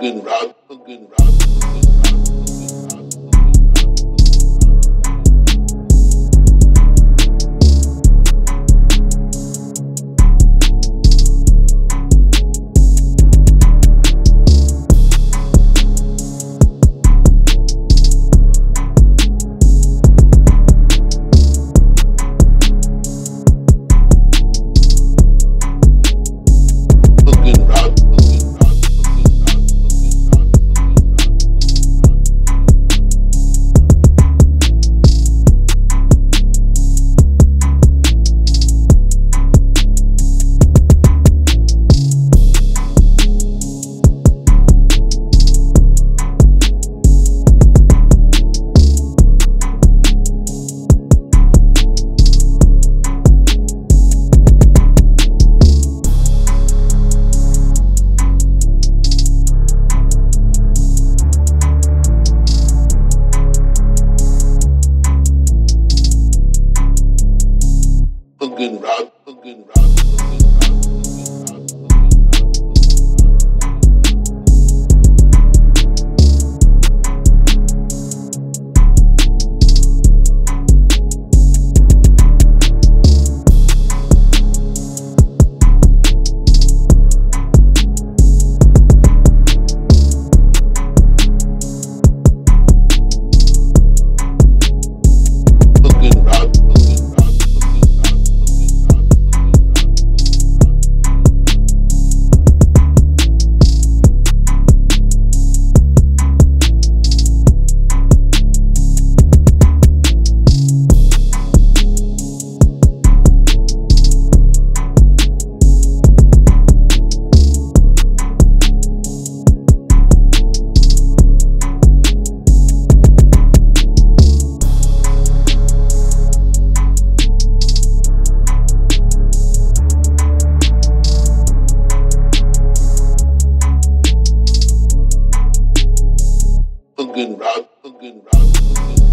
fucking rock, fucking rock. rock, good rock. getting.